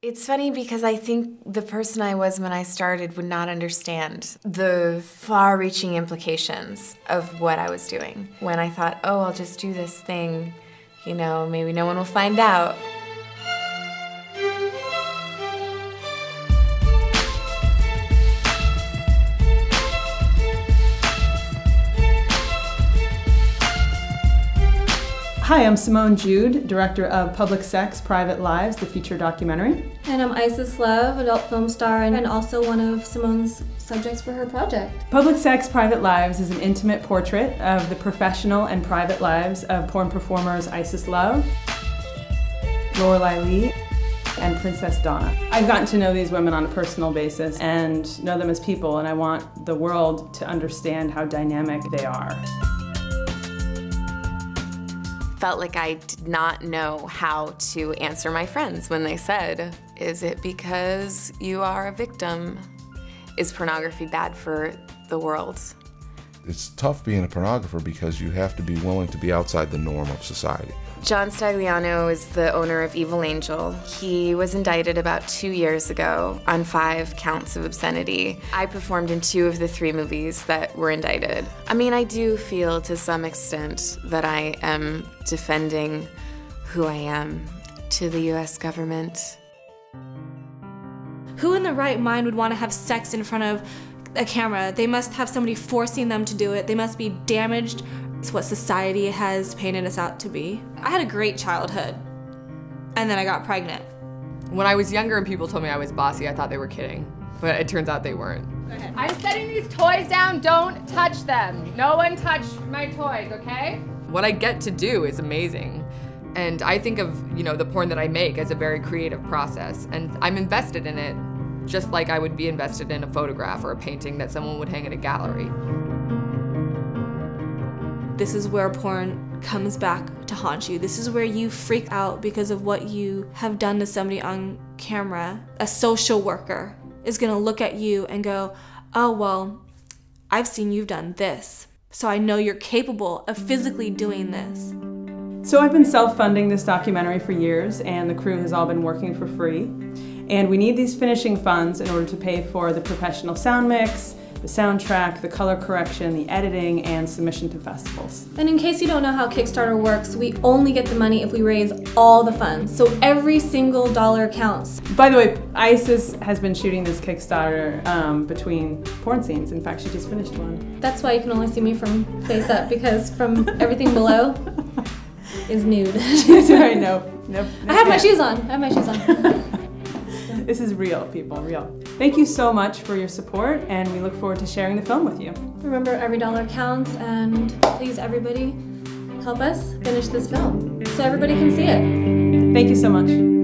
It's funny because I think the person I was when I started would not understand the far reaching implications of what I was doing. When I thought, oh, I'll just do this thing, you know, maybe no one will find out. Hi, I'm Simone Jude, director of Public Sex Private Lives, the feature documentary. And I'm Isis Love, adult film star, and also one of Simone's subjects for her project. Public Sex Private Lives is an intimate portrait of the professional and private lives of porn performers Isis Love, Lorelei Lee, and Princess Donna. I've gotten to know these women on a personal basis and know them as people, and I want the world to understand how dynamic they are felt like I did not know how to answer my friends when they said, Is it because you are a victim? Is pornography bad for the world? It's tough being a pornographer because you have to be willing to be outside the norm of society. John Stagliano is the owner of Evil Angel. He was indicted about two years ago on five counts of obscenity. I performed in two of the three movies that were indicted. I mean, I do feel to some extent that I am defending who I am to the US government. Who in the right mind would want to have sex in front of a camera? They must have somebody forcing them to do it. They must be damaged it's what society has painted us out to be. I had a great childhood, and then I got pregnant. When I was younger and people told me I was bossy, I thought they were kidding, but it turns out they weren't. I'm setting these toys down, don't touch them. No one touch my toys, okay? What I get to do is amazing. And I think of, you know, the porn that I make as a very creative process, and I'm invested in it just like I would be invested in a photograph or a painting that someone would hang in a gallery. This is where porn comes back to haunt you. This is where you freak out because of what you have done to somebody on camera. A social worker is gonna look at you and go, oh, well, I've seen you've done this. So I know you're capable of physically doing this. So I've been self-funding this documentary for years and the crew has all been working for free. And we need these finishing funds in order to pay for the professional sound mix, the soundtrack, the color correction, the editing, and submission to festivals. And in case you don't know how Kickstarter works, we only get the money if we raise all the funds. So every single dollar counts. By the way, Isis has been shooting this Kickstarter um, between porn scenes. In fact, she just finished one. That's why you can only see me from face up, because from everything below is nude. Sorry, no. Nope. I have my shoes on. I have my shoes on. This is real, people, real. Thank you so much for your support, and we look forward to sharing the film with you. Remember, every dollar counts, and please, everybody, help us finish this film so everybody can see it. Thank you so much.